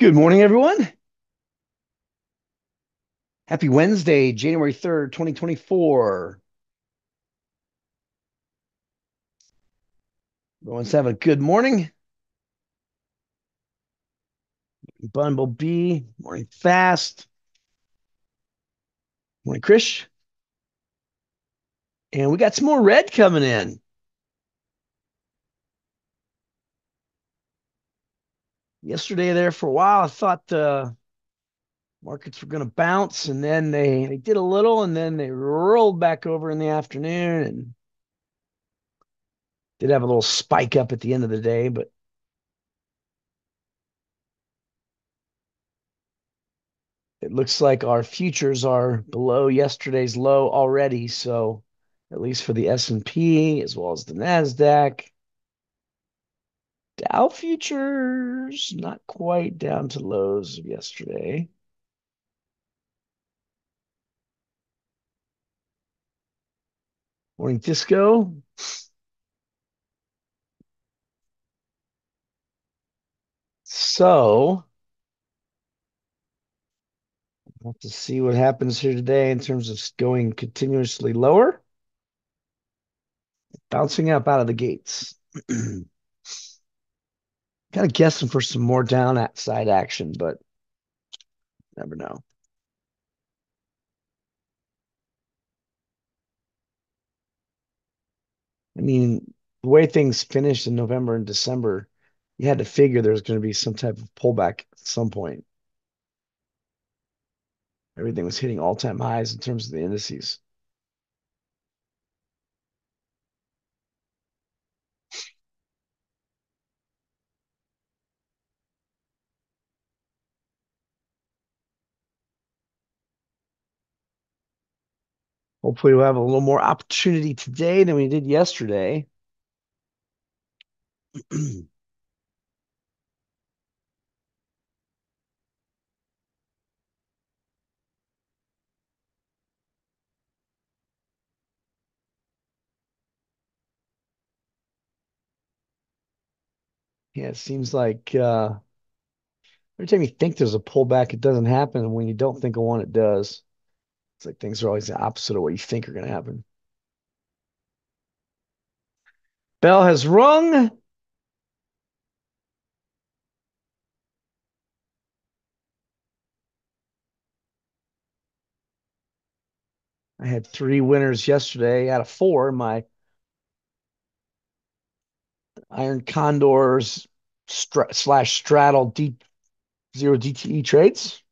Good morning, everyone. Happy Wednesday, January 3rd, 2024. Everyone's having a good morning. Bumblebee, morning fast. Morning, Krish. And we got some more red coming in. Yesterday there for a while, I thought the markets were going to bounce, and then they, they did a little, and then they rolled back over in the afternoon and did have a little spike up at the end of the day, but it looks like our futures are below yesterday's low already. So at least for the S&P as well as the NASDAQ. Dow futures not quite down to lows of yesterday. Morning disco. So we'll have to see what happens here today in terms of going continuously lower. Bouncing up out of the gates. kind of guessing for some more down side action, but never know. I mean, the way things finished in November and December, you had to figure there was going to be some type of pullback at some point. Everything was hitting all-time highs in terms of the indices. Hopefully, we'll have a little more opportunity today than we did yesterday. Yeah, it seems like uh, every time you think there's a pullback, it doesn't happen. And when you don't think of one, it does. It's like things are always the opposite of what you think are going to happen. Bell has rung. I had three winners yesterday out of four. My Iron Condors slash straddle D zero DTE trades.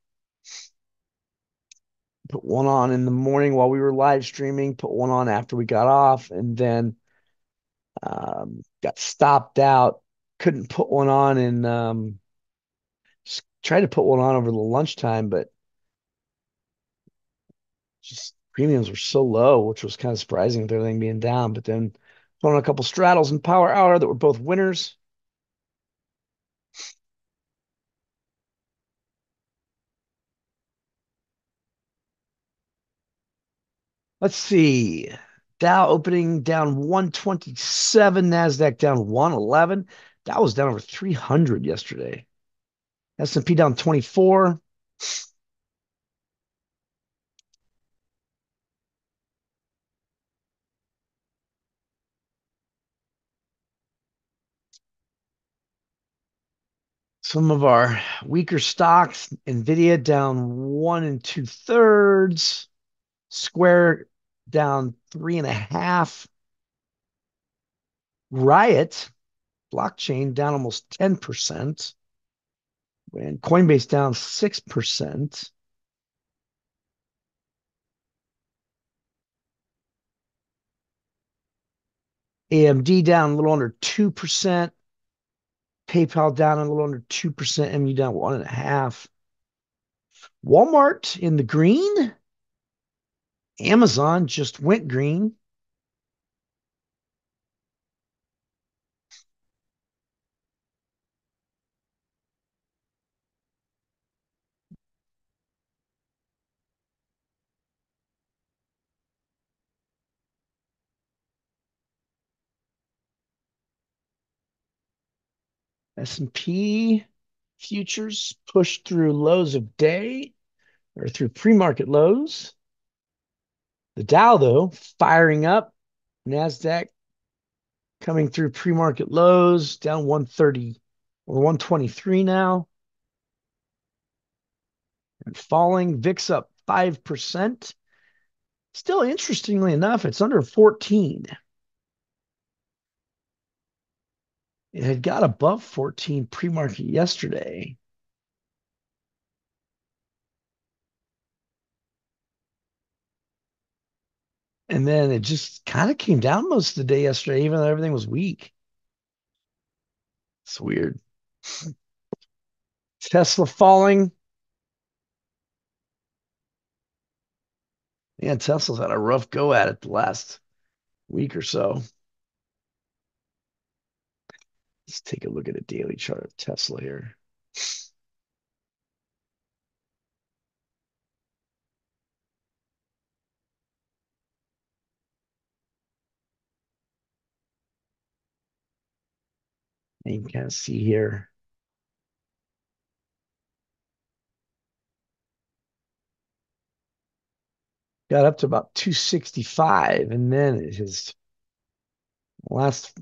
Put one on in the morning while we were live streaming, put one on after we got off, and then um, got stopped out. Couldn't put one on and um, tried to put one on over the lunchtime, but just premiums were so low, which was kind of surprising with everything being down. But then put on a couple straddles and power hour that were both winners. Let's see. Dow opening down 127, Nasdaq down 111. Dow was down over 300 yesterday. S&P down 24. Some of our weaker stocks, Nvidia down one and two thirds, Square down three and a half, Riot blockchain down almost 10%, and Coinbase down 6%. AMD down a little under 2%. PayPal down a little under 2%, MU down one and a half. Walmart in the green. Amazon just went green. S&P futures pushed through lows of day or through pre-market lows. The Dow, though, firing up. NASDAQ coming through pre-market lows, down 130 or 123 now. And falling, VIX up 5%. Still, interestingly enough, it's under 14. It had got above 14 pre-market yesterday. And then it just kind of came down most of the day yesterday, even though everything was weak. It's weird. Tesla falling. Man, Tesla's had a rough go at it the last week or so. Let's take a look at a daily chart of Tesla here. And you can see here. Got up to about 265, and then it has last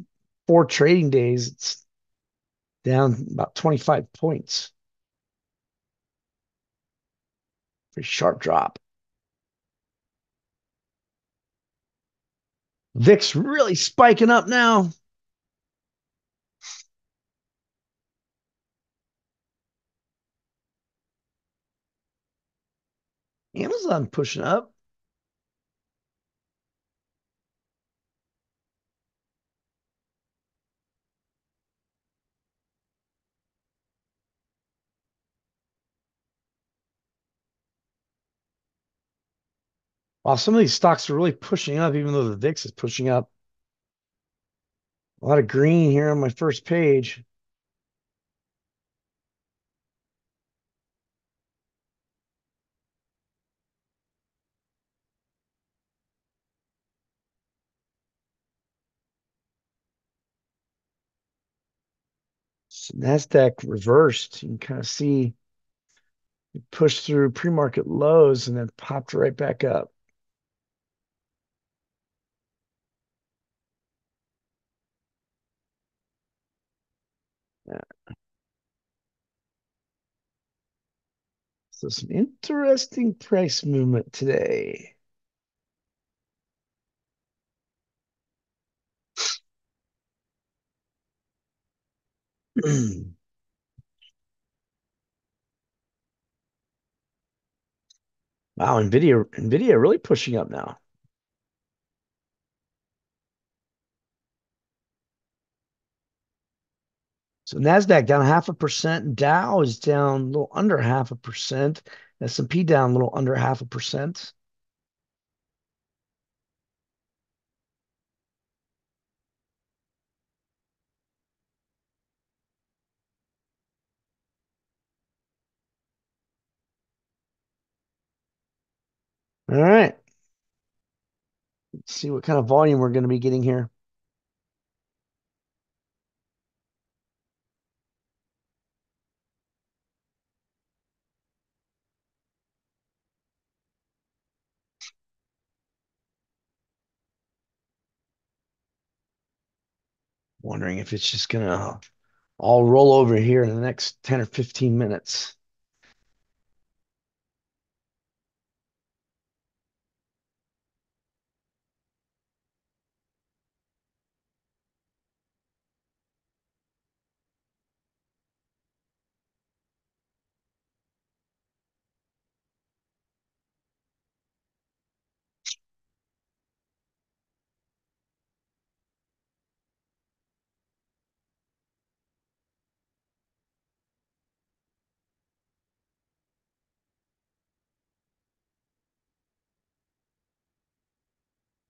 four trading days, it's down about 25 points. Pretty sharp drop. VIX really spiking up now. Amazon pushing up. While some of these stocks are really pushing up, even though the VIX is pushing up. A lot of green here on my first page. NASDAQ reversed. You can kind of see it pushed through pre-market lows and then popped right back up. Yeah. So some interesting price movement today. Wow, Nvidia Nvidia really pushing up now. So Nasdaq down half a percent, Dow is down a little under half a percent, S&P down a little under half a percent. All right. Let's see what kind of volume we're going to be getting here. Wondering if it's just going to all roll over here in the next 10 or 15 minutes.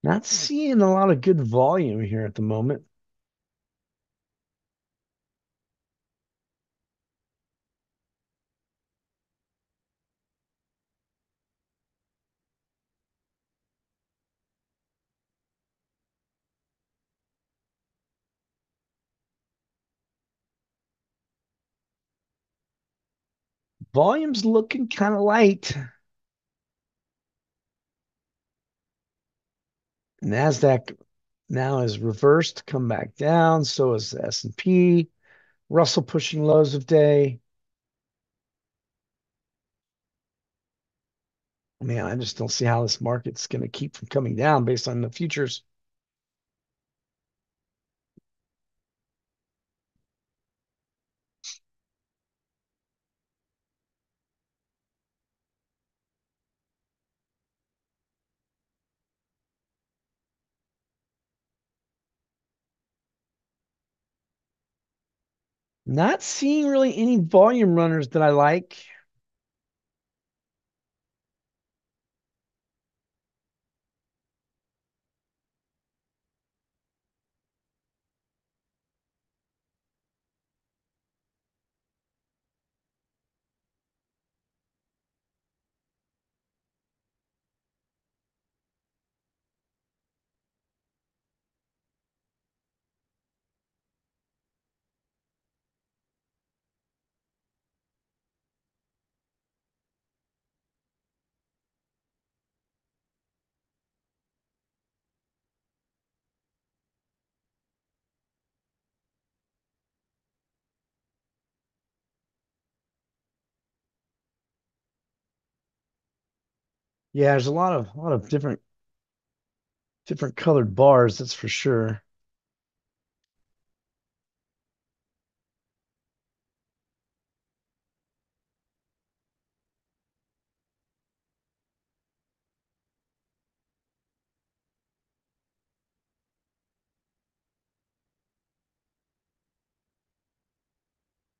Not seeing a lot of good volume here at the moment. Volume's looking kind of light. NASDAQ now is reversed, come back down. So is the S&P. Russell pushing lows of day. Man, I just don't see how this market's going to keep from coming down based on the futures. Not seeing really any volume runners that I like. Yeah, there's a lot of a lot of different different colored bars, that's for sure.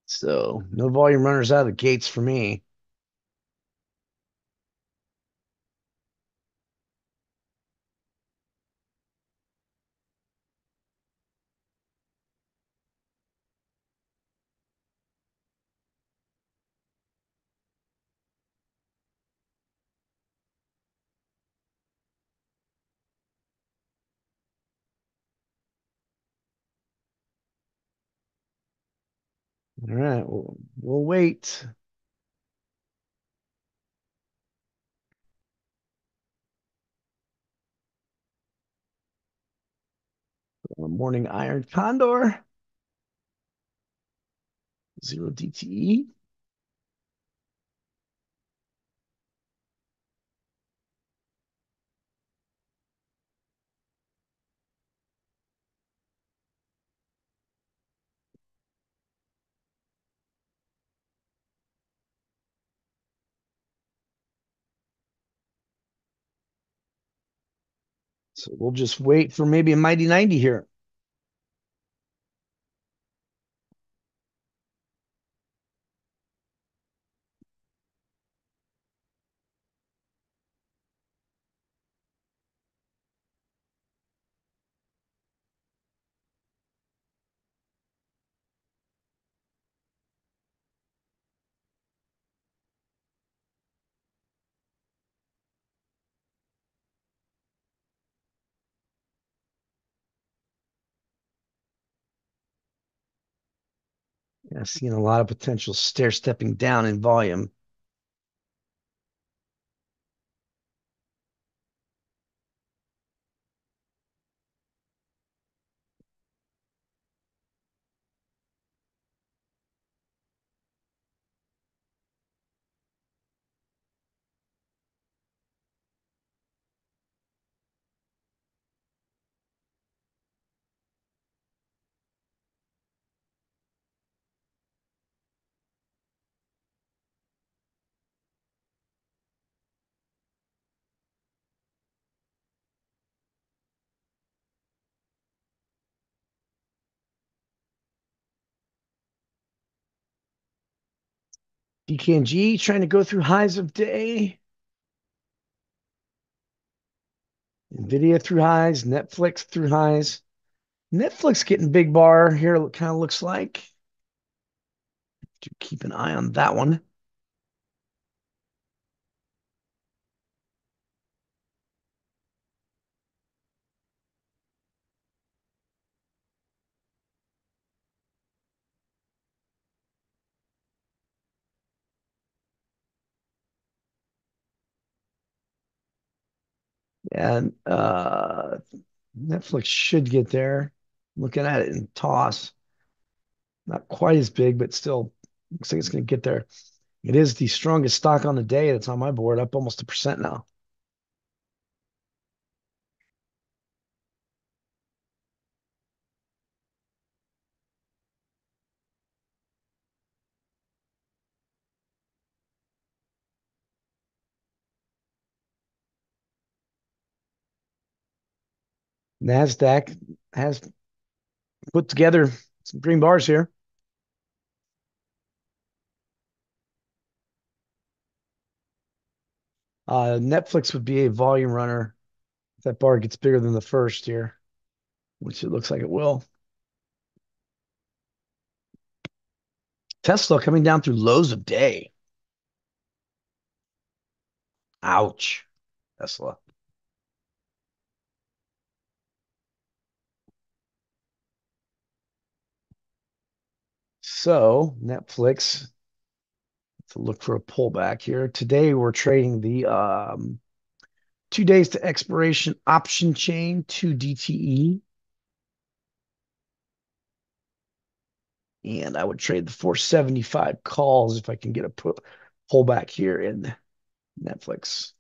So no volume runners out of the gates for me. All right, we'll, wait. Uh, morning Iron Condor. Zero DTE. We'll just wait for maybe a mighty 90 here. Yeah, seeing a lot of potential stair stepping down in volume. DKNG trying to go through highs of day. Nvidia through highs, Netflix through highs. Netflix getting big bar here, kind of looks like. To keep an eye on that one. And uh, Netflix should get there. Looking at it in toss, not quite as big, but still looks like it's going to get there. It is the strongest stock on the day that's on my board, up almost a percent now. NASDAQ has put together some green bars here. Uh, Netflix would be a volume runner if that bar gets bigger than the first here, which it looks like it will. Tesla coming down through lows of day. Ouch. Tesla. So Netflix, to look for a pullback here. Today we're trading the um, two days to expiration option chain to DTE. And I would trade the 475 calls if I can get a pullback here in Netflix.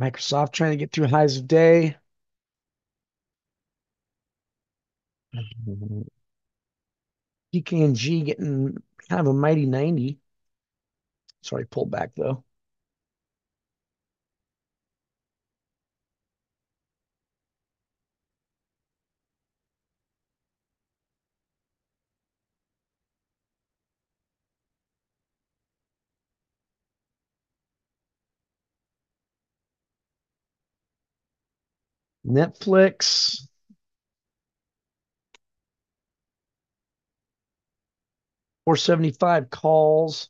Microsoft trying to get through highs of day. DKNG getting kind of a mighty 90. Sorry, pulled back though. Netflix. Four seventy five calls.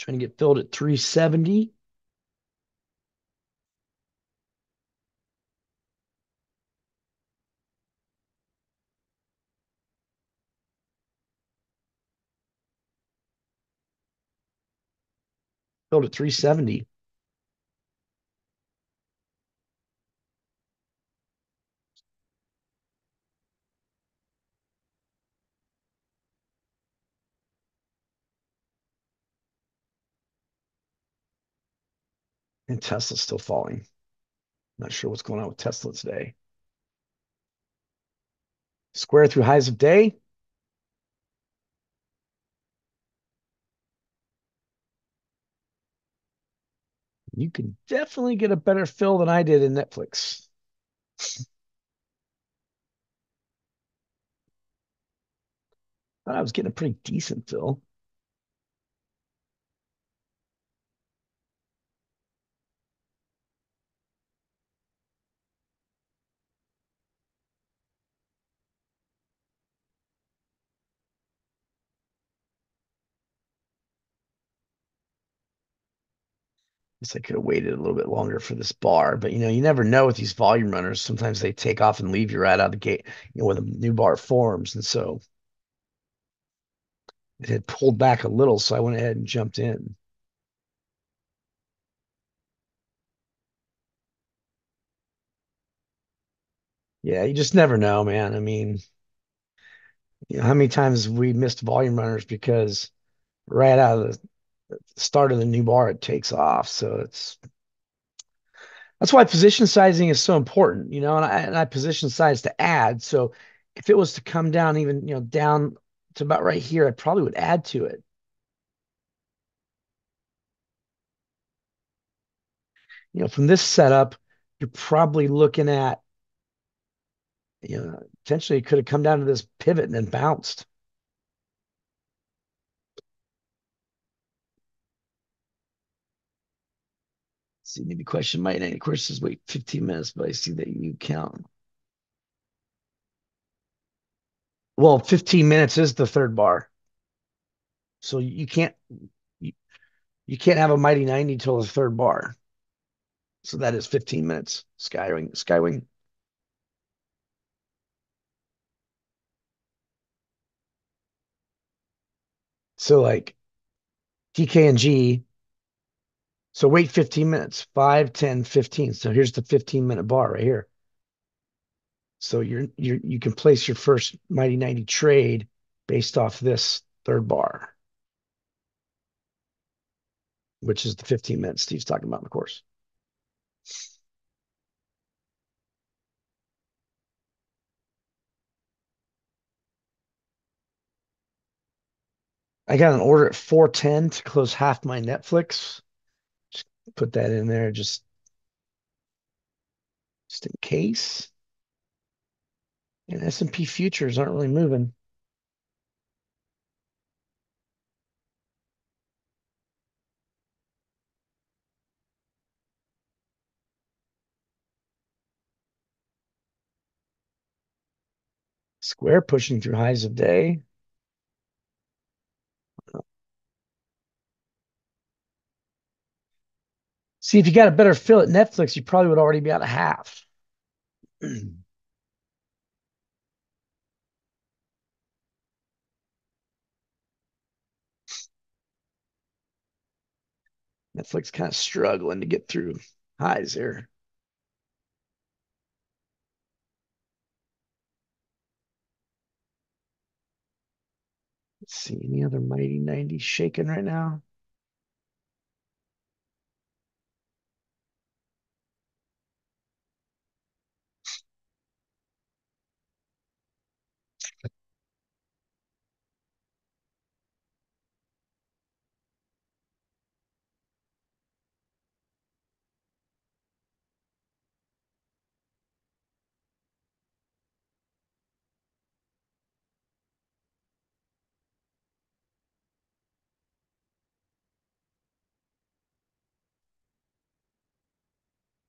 Trying to get filled at 370. Filled at 370. And Tesla's still falling. Not sure what's going on with Tesla today. Square through highs of day. You can definitely get a better fill than I did in Netflix. I was getting a pretty decent fill. I could have waited a little bit longer for this bar, but you know, you never know with these volume runners. Sometimes they take off and leave you right out of the gate, you know, when a new bar forms. And so it had pulled back a little, so I went ahead and jumped in. Yeah, you just never know, man. I mean, you know, how many times we missed volume runners because right out of the start of the new bar it takes off. So it's that's why position sizing is so important, you know, and I, and I position size to add. So if it was to come down even, you know, down to about right here, I probably would add to it. You know, from this setup, you're probably looking at, you know, potentially it could have come down to this pivot and then bounced. See, maybe question might any questions wait 15 minutes, but I see that you count. Well, 15 minutes is the third bar. So you can't You can't have a mighty 90 until the third bar. So that is 15 minutes. Skywing, Skywing. So like DKNG. So wait 15 minutes, 5, 10, 15. So here's the 15 minute bar right here. So you're you're you can place your first Mighty 90 trade based off this third bar, which is the 15 minutes Steve's talking about in the course. I got an order at 410 to close half my Netflix. Put that in there just just in case. And S&P futures aren't really moving. Square pushing through highs of day. See, if you got a better fill at Netflix, you probably would already be out of half. Netflix kind of struggling to get through highs here. See, any other mighty 90 shaking right now?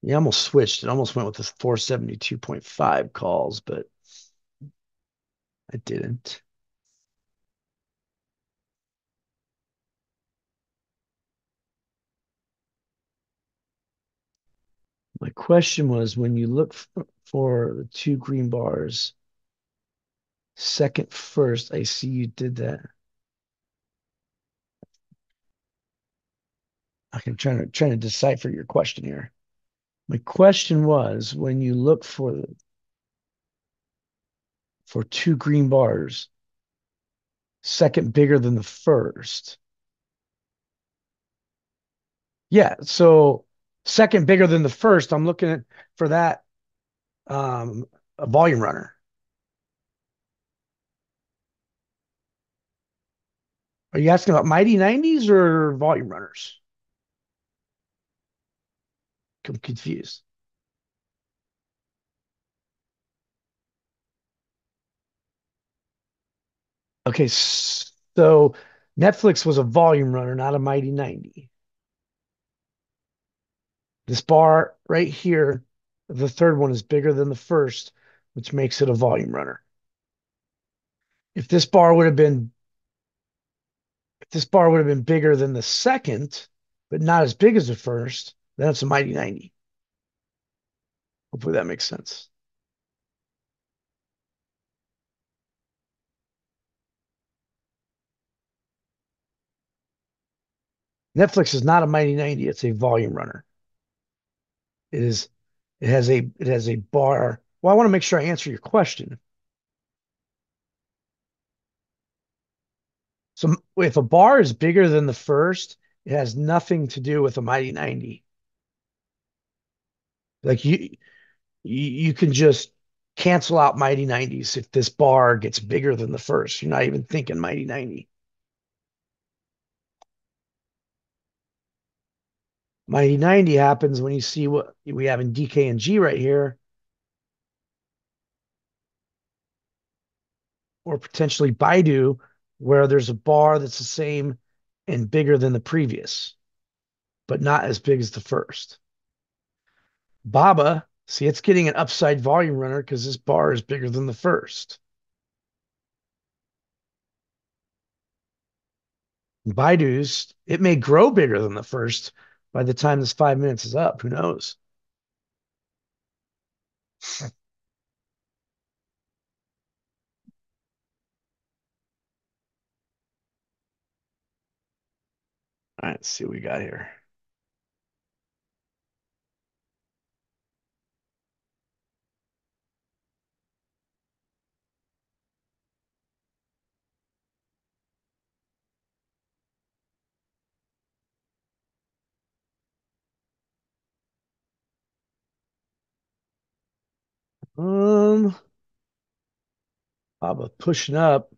Yeah, almost switched. It almost went with the 472.5 calls, but I didn't. My question was when you look for the two green bars, second first, I see you did that. I'm trying to trying to decipher your question here. My question was when you look for for two green bars, second bigger than the first. Yeah, so second bigger than the first, I'm looking at for that um a volume runner. Are you asking about mighty 90s or volume runners? I'm confused. Okay, so Netflix was a volume runner, not a mighty 90. This bar right here, the third one is bigger than the first, which makes it a volume runner. If this bar would have been if this bar would have been bigger than the second, but not as big as the first, then it's a mighty 90. Hopefully that makes sense. Netflix is not a mighty 90, it's a volume runner. It is it has a it has a bar. Well, I want to make sure I answer your question. So if a bar is bigger than the first, it has nothing to do with a mighty 90. Like you you can just cancel out mighty 90s if this bar gets bigger than the first. You're not even thinking mighty 90. Mighty 90 happens when you see what we have in DKNG right here. Or potentially Baidu, where there's a bar that's the same and bigger than the previous, but not as big as the first. Baba, see, it's getting an upside volume runner because this bar is bigger than the first. Baidu's, it may grow bigger than the first by the time this five minutes is up. Who knows? All right, let's see what we got here. Um, Baba pushing up.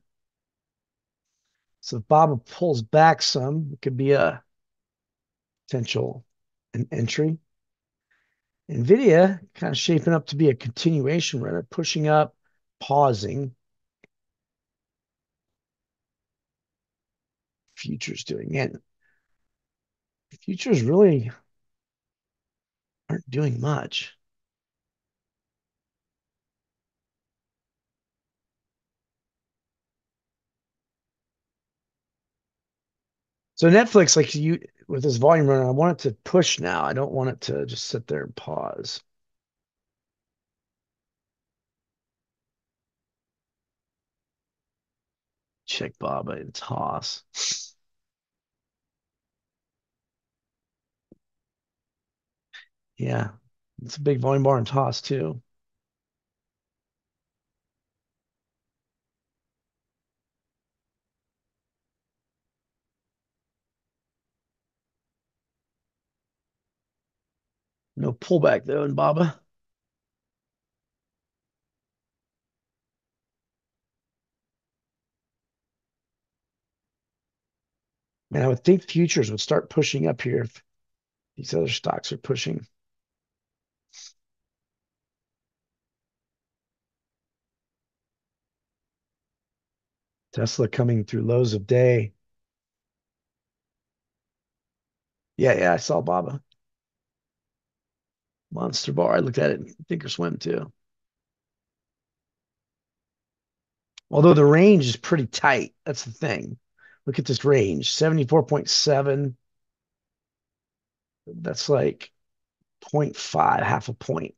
So if Baba pulls back some, it could be a potential an entry. NVIDIA kind of shaping up to be a continuation runner, pushing up, pausing. Futures doing it. Futures really aren't doing much. So Netflix, like you with this volume runner, I want it to push now. I don't want it to just sit there and pause. Check Baba and toss. Yeah, it's a big volume bar and toss too. No pullback though in Baba. And I would think futures would start pushing up here if these other stocks are pushing. Tesla coming through lows of day. Yeah, yeah, I saw Baba. Monster bar. I looked at it. In thinkorswim too. Although the range is pretty tight. That's the thing. Look at this range 74.7. That's like 0.5, half a point.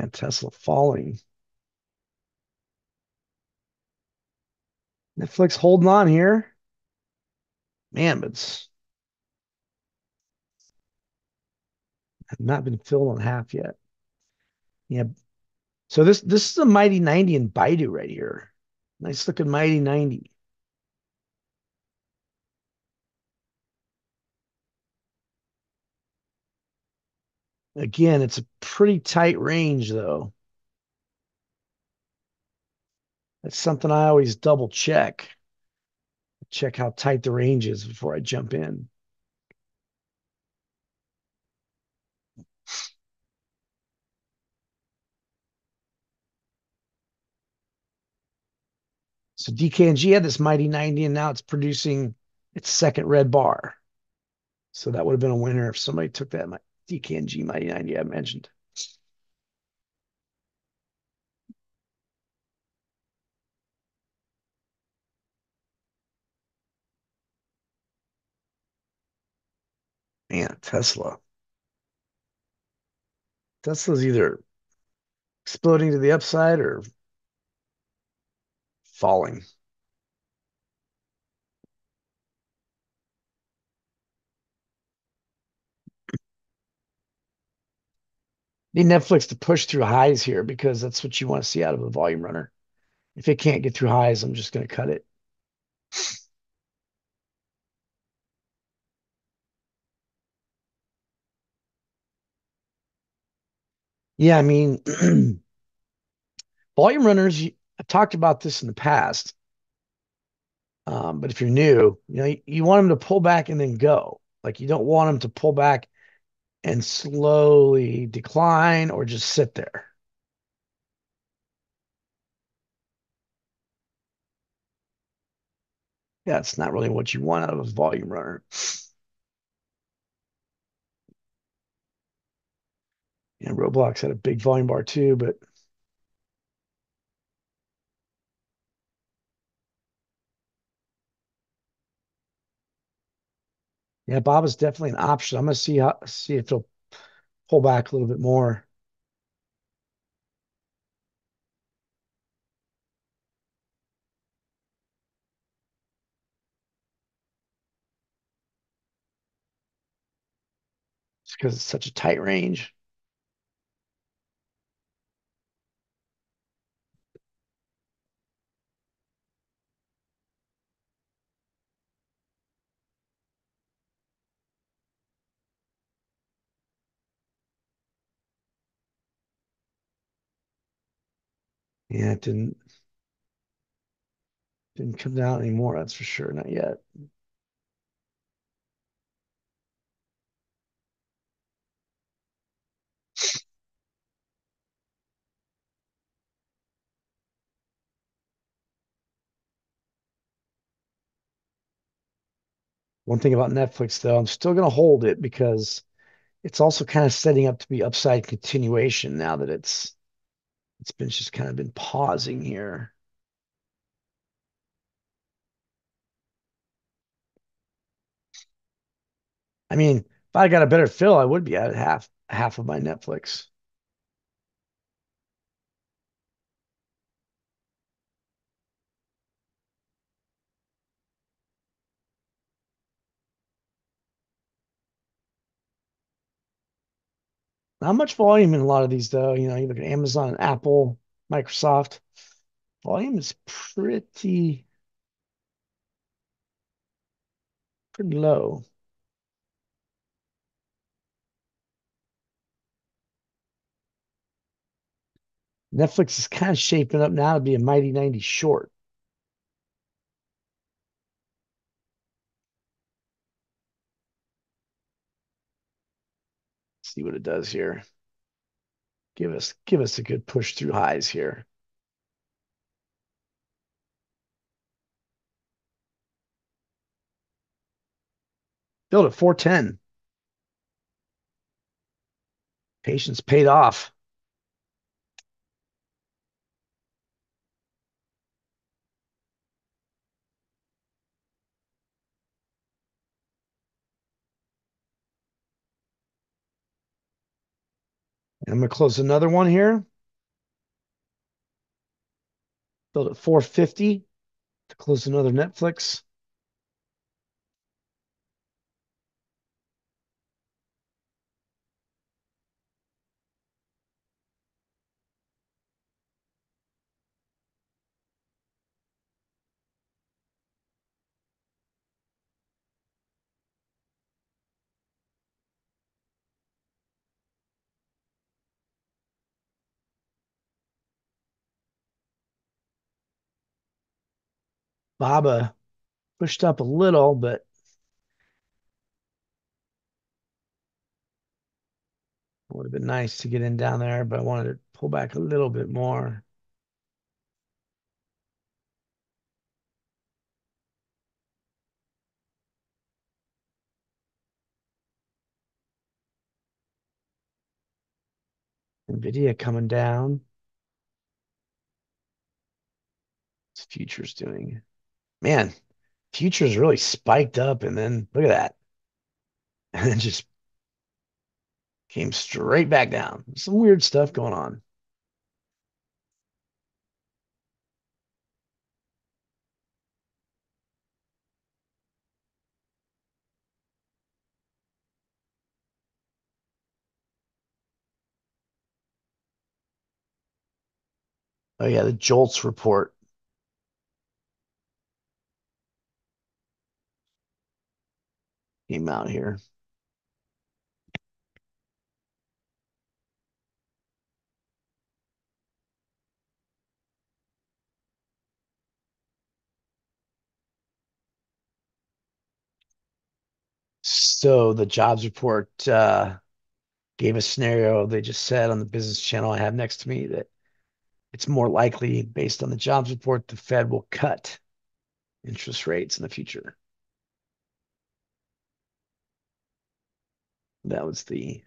And Tesla falling. Netflix holding on here. Man, but it's have not been filled on half yet. Yeah. So this this is a mighty 90 in Baidu right here. Nice looking mighty 90. Again, it's a pretty tight range though. That's something I always double check. Check how tight the range is before I jump in. So DKNG had this mighty 90 and now it's producing its second red bar. So that would have been a winner if somebody took that DKNG mighty 90 I mentioned. Man, Tesla. Tesla's either exploding to the upside or falling. Need Netflix to push through highs here because that's what you want to see out of a volume runner. If it can't get through highs, I'm just going to cut it. Yeah, I mean, volume runners, I've talked about this in the past. Um, but if you're new, you know, you, you want them to pull back and then go. Like you don't want them to pull back and slowly decline or just sit there? Yeah, it's not really what you want out of a volume runner. Yeah, Roblox had a big volume bar too, but yeah, Baba is definitely an option. I'm gonna see how see if he'll pull back a little bit more. Because it's such a tight range. Yeah, it didn't didn't come down anymore, that's for sure. Not yet. One thing about Netflix though, I'm still gonna hold it because it's also kind of setting up to be upside continuation now that it's it's been just kind of been pausing here. I mean, if I got a better fill, I would be at half half of my Netflix. Not much volume in a lot of these though. You know, you look at Amazon, Apple, Microsoft. Volume is pretty pretty low. Netflix is kind of shaping up now to be a mighty 90 short. See what it does here. Give us give us a good push through highs here. Build at 410. Patience paid off. I'm going to close another one here. Build at 450 to close another Netflix. Baba pushed up a little, but would have been nice to get in down there, but I wanted to pull back a little bit more. Nvidia coming down. Futures doing? Man, futures really spiked up and then look at that. And then just came straight back down. Some weird stuff going on. Oh yeah, the JOLTS report. Came out here. So the jobs report uh, gave a scenario. They just said on the business channel I have next to me that it's more likely, based on the jobs report, the Fed will cut interest rates in the future. That was the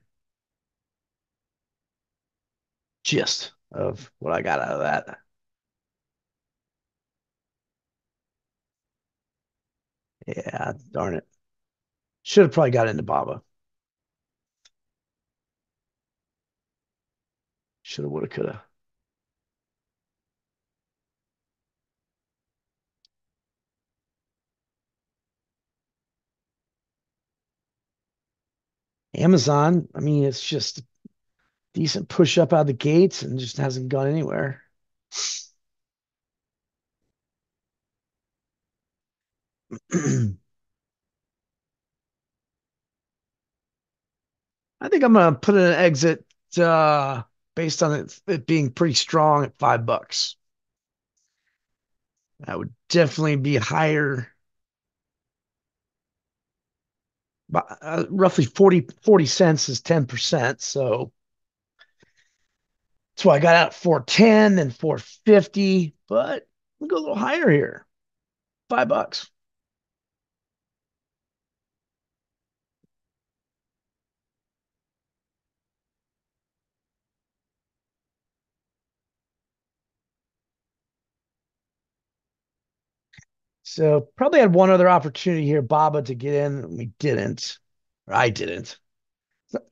gist of what I got out of that. Yeah, darn it. Should have probably got into Baba. Should have, would have, could have. Amazon, I mean, it's just decent push up out of the gates and just hasn't gone anywhere. I think I'm gonna put in an exit uh, based on it, it being pretty strong at five bucks. That would definitely be higher, but uh, roughly 40, 40 cents is 10%. So that's why I got out at 410 and 450, but we'll go a little higher here. Five bucks. So probably had one other opportunity here, Baba, to get in. We didn't, or I didn't.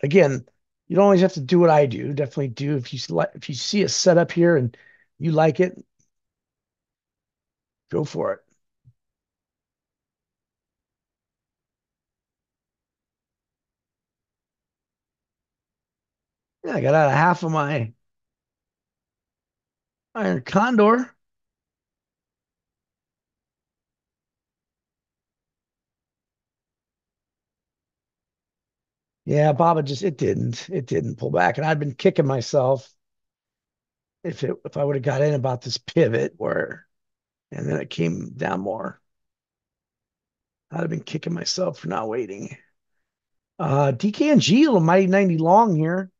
Again, you don't always have to do what I do. Definitely do if you like if you see a setup here and you like it, go for it. Yeah, I got out of half of my iron condor. Yeah, Baba just it didn't. It didn't pull back. And I'd been kicking myself if it if I would have got in about this pivot where and then it came down more. I'd have been kicking myself for not waiting. Uh DKNG, a mighty 90 long here.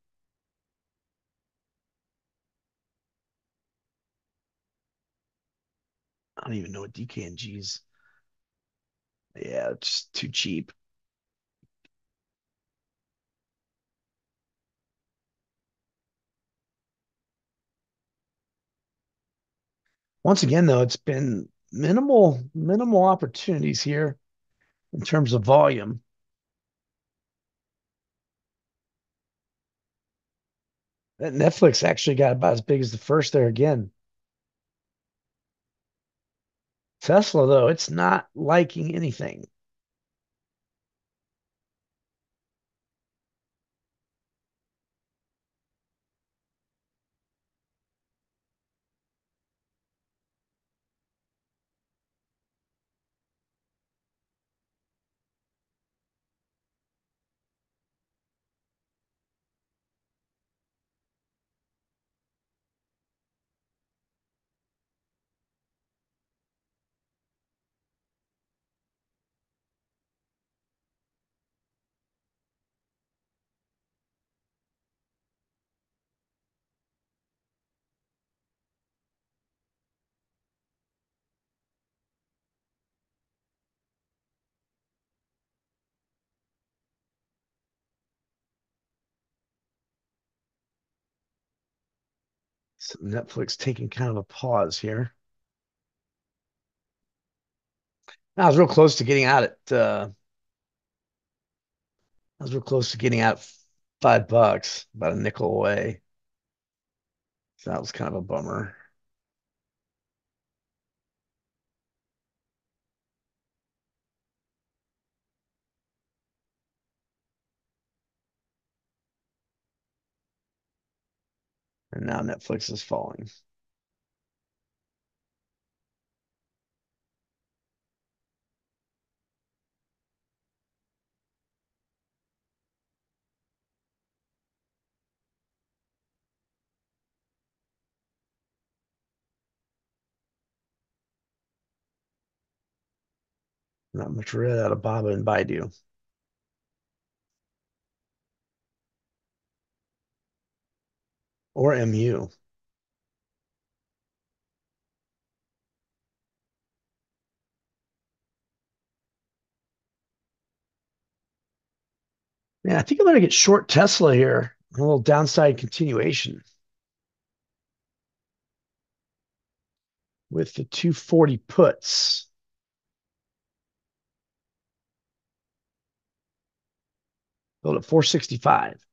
I don't even know what DKNG's. Yeah, it's too cheap. Once again, though, it's been minimal, minimal opportunities here in terms of volume. That Netflix actually got about as big as the first there again. Tesla, though, it's not liking anything. Netflix taking kind of a pause here. I was real close to getting out at uh, I was real close to getting out five bucks, about a nickel away. So that was kind of a bummer. And now Netflix is falling. Not much red out of Baba and Baidu. or MU. Yeah, I think I'm going to get short Tesla here. A little downside continuation. With the 240 puts. Build at 465.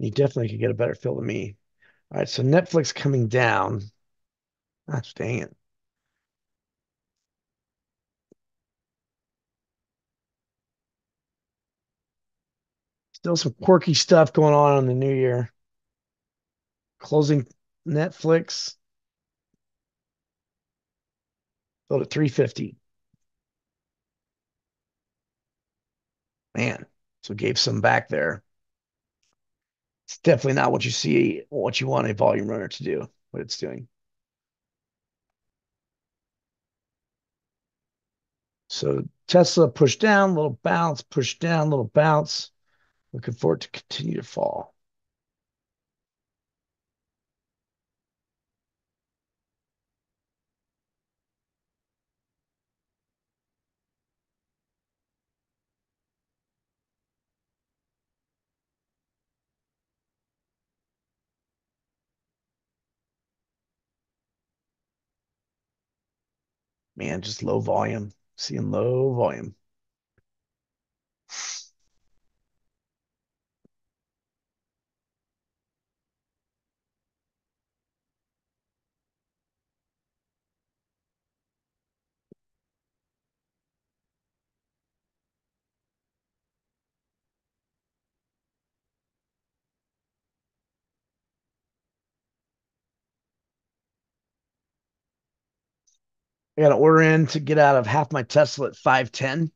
You definitely could get a better feel than me. All right, so Netflix coming down. Gosh, dang it. Still some quirky stuff going on in the new year. Closing Netflix. Build at 350. Man, so gave some back there. It's definitely not what you see, what you want a volume runner to do, what it's doing. So Tesla pushed down, little bounce, pushed down, little bounce. Looking for it to continue to fall. Man, just low volume. Seeing low volume. I got an order in to get out of half my Tesla at 510.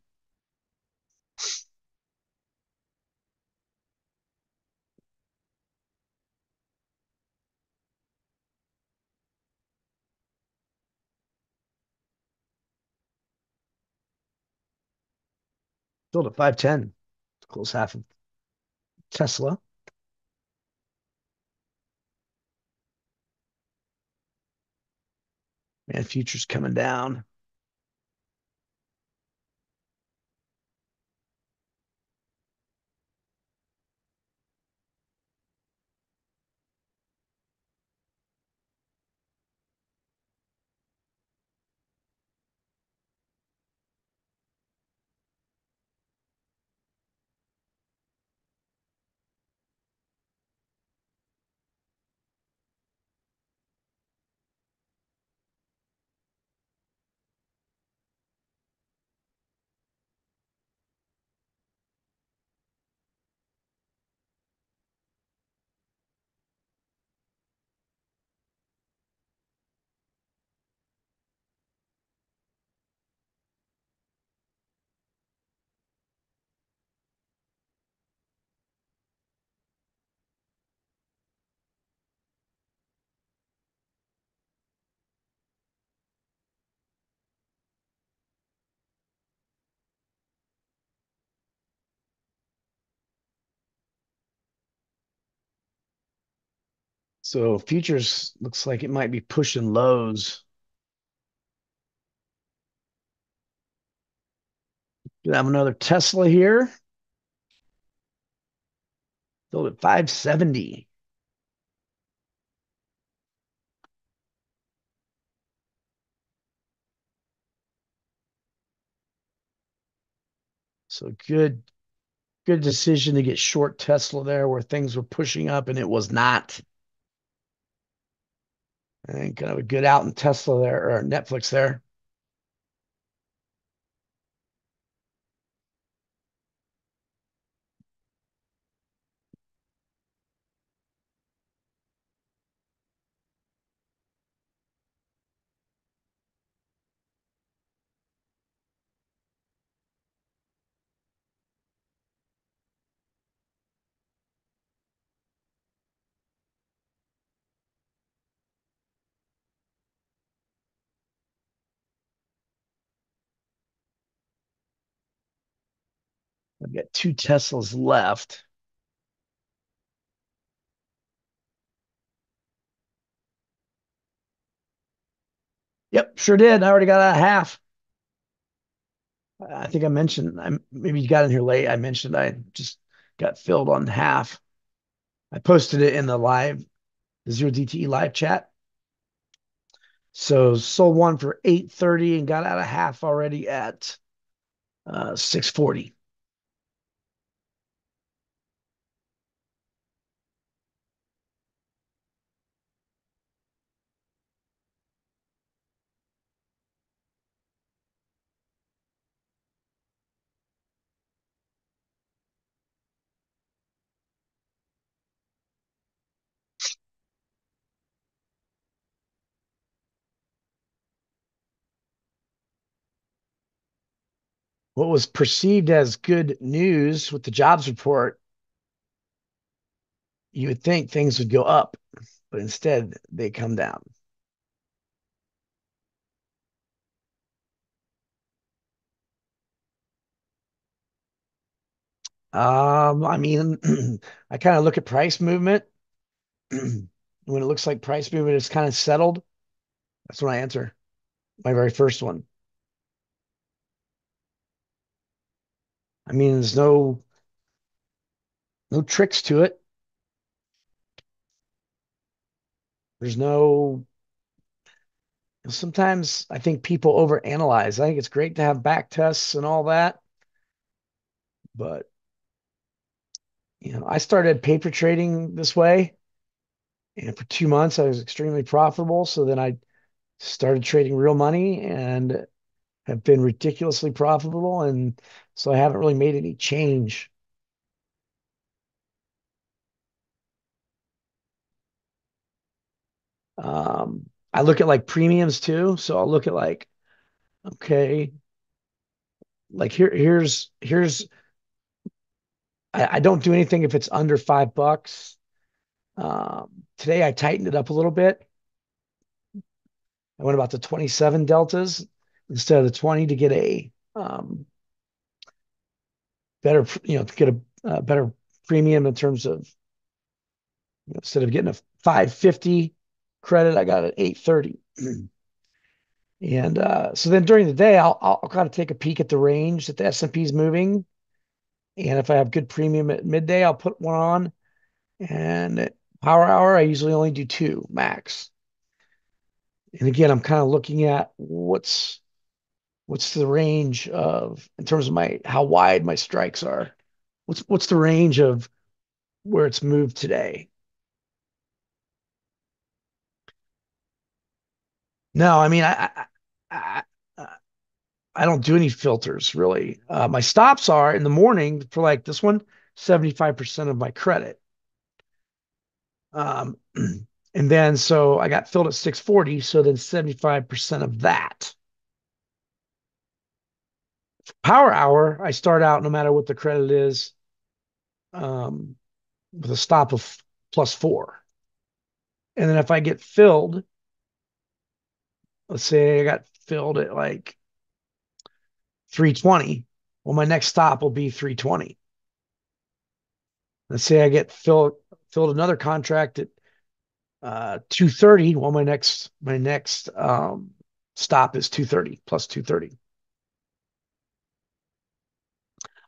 Sold at 510. Close half of Tesla. Man, futures coming down. So futures looks like it might be pushing lows. Gonna have another Tesla here. Build at 570. So good, good decision to get short Tesla there where things were pushing up and it was not. And kind of a good out in Tesla there or Netflix there. I've got two Teslas left. Yep, sure did. I already got a half. I think I mentioned I maybe you got in here late. I mentioned I just got filled on half. I posted it in the live, the zero DTE live chat. So sold one for eight thirty and got out a half already at uh, six forty. What was perceived as good news with the jobs report, you would think things would go up, but instead they come down. Um, I mean, I kind of look at price movement. when it looks like price movement is kind of settled, that's when I answer my very first one. I mean, there's no no tricks to it. There's no sometimes I think people overanalyze. I think it's great to have back tests and all that, but you know, I started paper trading this way, and for two months I was extremely profitable. So then I started trading real money and have been ridiculously profitable, and so I haven't really made any change. Um, I look at like premiums too. So I'll look at like, okay, like here, here's here's I, I don't do anything if it's under five bucks. Um, today I tightened it up a little bit. I went about the 27 deltas instead of the 20 to get a um, better, you know, to get a, a better premium in terms of you know, instead of getting a 550 credit, I got an 830. and uh, so then during the day, I'll, I'll kind of take a peek at the range that the S&P is moving. And if I have good premium at midday, I'll put one on. And at power hour, I usually only do two max. And again, I'm kind of looking at what's what's the range of in terms of my how wide my strikes are. What's what's the range of where it's moved today? No, I mean I I, I, I don't do any filters really. Uh, my stops are in the morning for like this one, 75% of my credit. Um, and then so I got filled at 640, so then 75% of that. Power hour, I start out no matter what the credit is, um, with a stop of plus four. And then if I get filled, let's say I got filled at like 320, well, my next stop will be 320. Let's say I get filled filled another contract at uh, 230. Well, my next my next um, stop is 230 plus 230.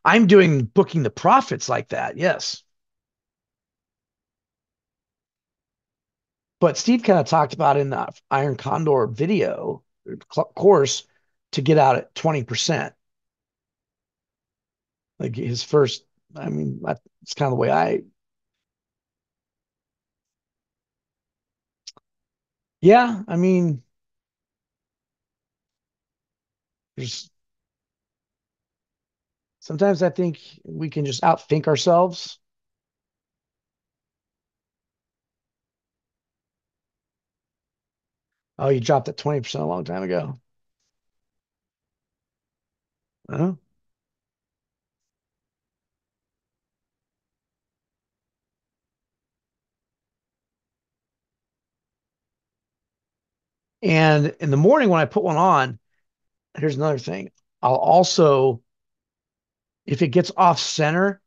I'm doing booking the profits like that. Yes. But Steve kind of talked about in the Iron Condor video course to get out at 20%. Like his first, I mean, that's kind of the way I. Yeah, I mean, there's sometimes I think we can just outthink ourselves. Oh, you dropped at 20% a long time ago. Oh. And in the morning when I put one on, here's another thing. I'll also, if it gets off center,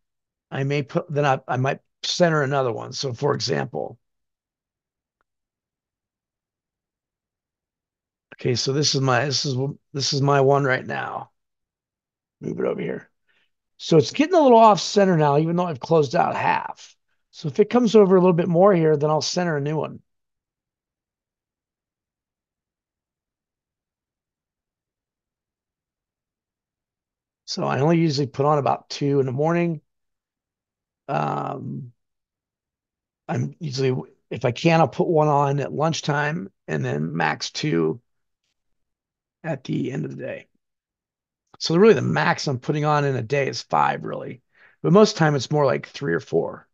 I may put, then I, I might center another one. So for example, Okay, so this is my this is this is my one right now. Move it over here. So it's getting a little off center now, even though I've closed out half. So if it comes over a little bit more here, then I'll center a new one. So I only usually put on about two in the morning. Um, I'm usually, if I can, I'll put one on at lunchtime and then max two at the end of the day. So really the max I'm putting on in a day is five really, but most time it's more like three or four.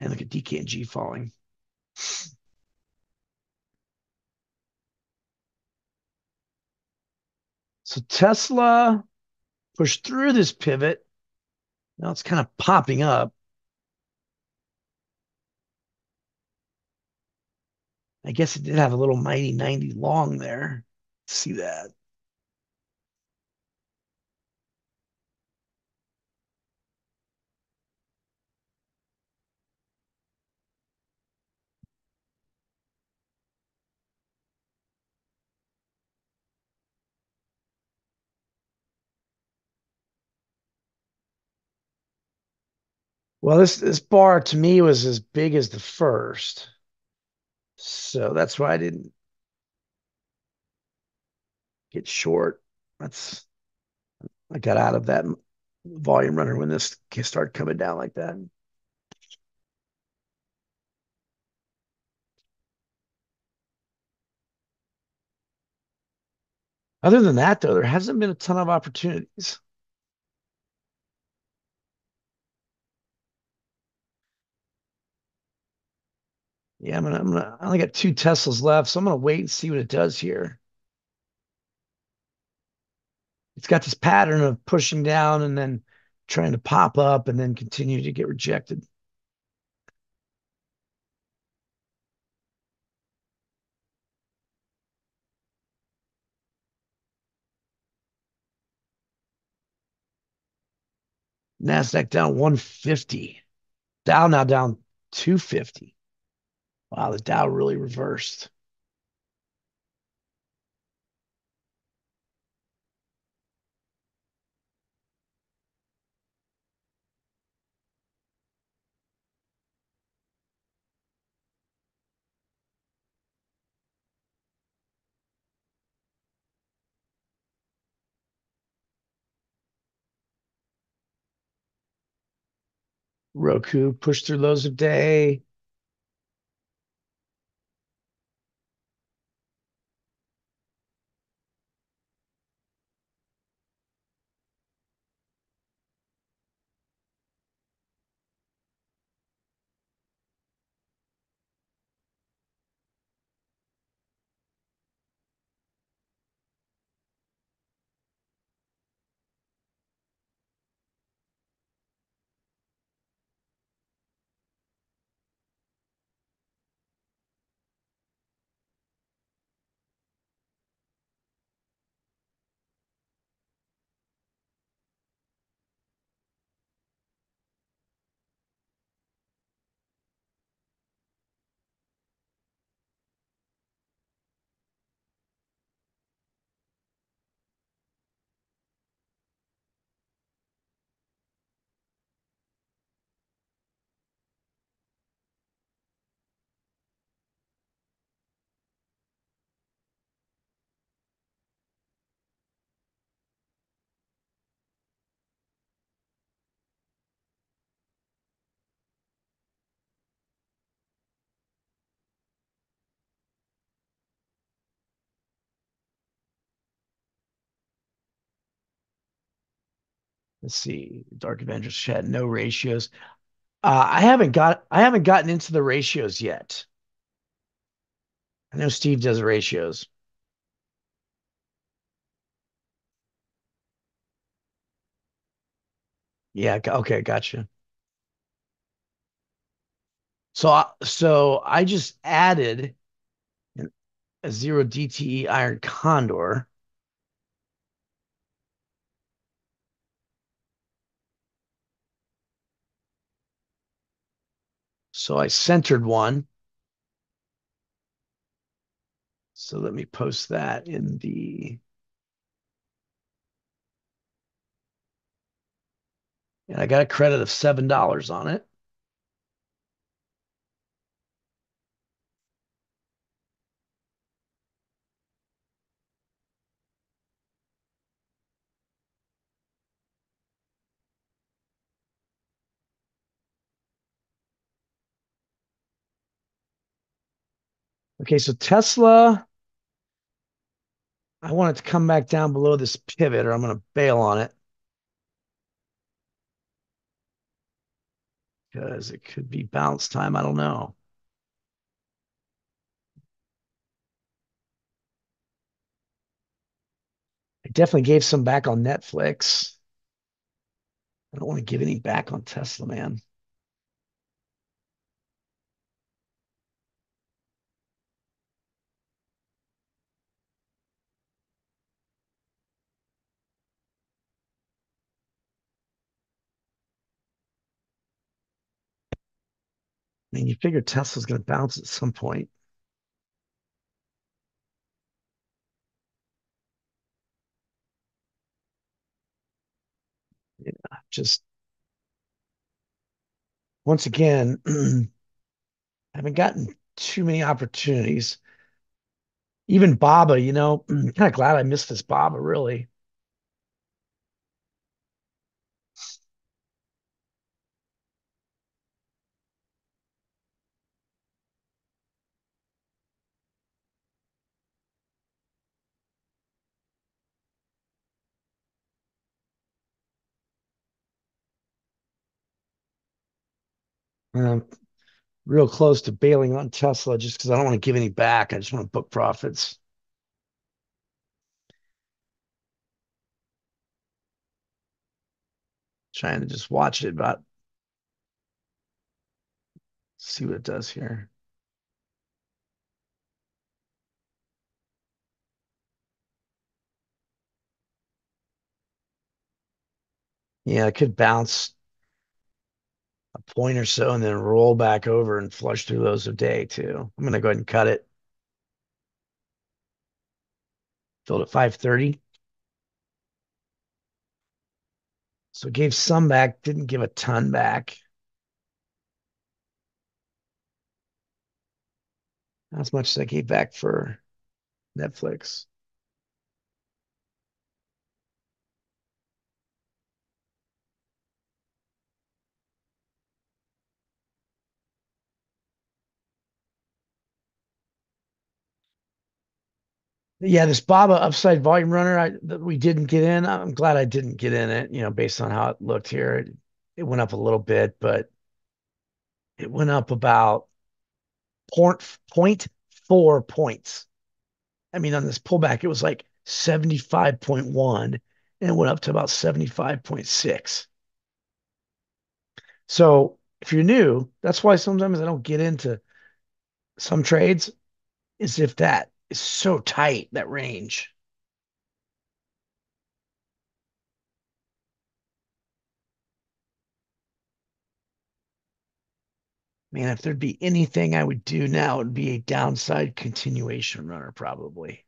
And look at DKNG falling. So Tesla pushed through this pivot. Now it's kind of popping up. I guess it did have a little mighty 90 long there. See that. Well, this this bar to me was as big as the first. So that's why I didn't get short. That's I got out of that volume runner when this started coming down like that. Other than that, though, there hasn't been a ton of opportunities. Yeah, I'm gonna, I'm gonna, I only got two Teslas left, so I'm gonna wait and see what it does here. It's got this pattern of pushing down and then trying to pop up and then continue to get rejected. NASDAQ down 150. Dow now down 250. Wow, the Dow really reversed. Roku pushed through lows of day. Let's see. Dark Avengers chat, no ratios. Uh, I haven't got I haven't gotten into the ratios yet. I know Steve does ratios. Yeah, okay, gotcha. So so I just added a zero DTE iron condor. So I centered one. So let me post that in the and I got a credit of $7 on it. Okay, so Tesla, I want it to come back down below this pivot or I'm going to bail on it. Because it could be bounce time. I don't know. I definitely gave some back on Netflix. I don't want to give any back on Tesla, man. I mean, you figure Tesla's going to bounce at some point. Yeah, just once again, haven't gotten too many opportunities. Even Baba, you know, kind of glad I missed this Baba, really. Um, real close to bailing on Tesla just because I don't want to give any back. I just want to book profits. Trying to just watch it, but see what it does here. Yeah, it could bounce a point or so and then roll back over and flush through those a day too. I'm going to go ahead and cut it. Filled at 530. So gave some back, didn't give a ton back. Not as much as I gave back for Netflix. Yeah, this Baba upside volume runner I, that we didn't get in. I'm glad I didn't get in it, you know, based on how it looked here. It, it went up a little bit, but it went up about point, point four points. I mean, on this pullback, it was like 75.1 and it went up to about 75.6. So if you're new, that's why sometimes I don't get into some trades, is if that is so tight, that range. Man, if there'd be anything I would do now, it would be a downside continuation runner, probably.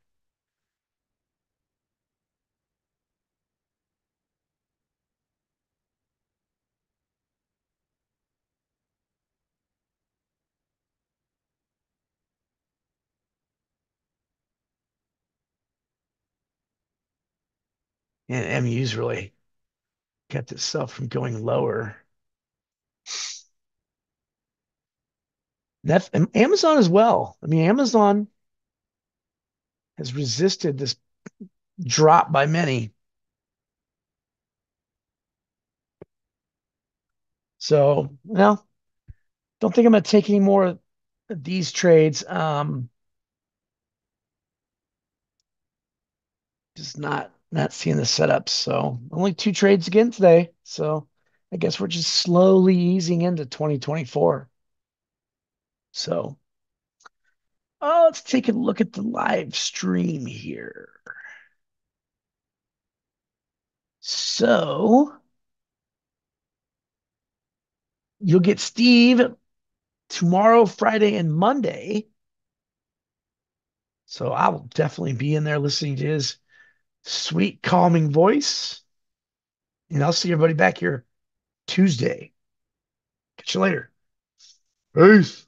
And MU's really kept itself from going lower. That Amazon as well. I mean, Amazon has resisted this drop by many. So, well, don't think I'm going to take any more of these trades. Um, just not not seeing the setups. So only two trades again today. So I guess we're just slowly easing into 2024. So oh, let's take a look at the live stream here. So you'll get Steve tomorrow, Friday, and Monday. So I will definitely be in there listening to his sweet, calming voice. And I'll see everybody back here Tuesday. Catch you later. Peace.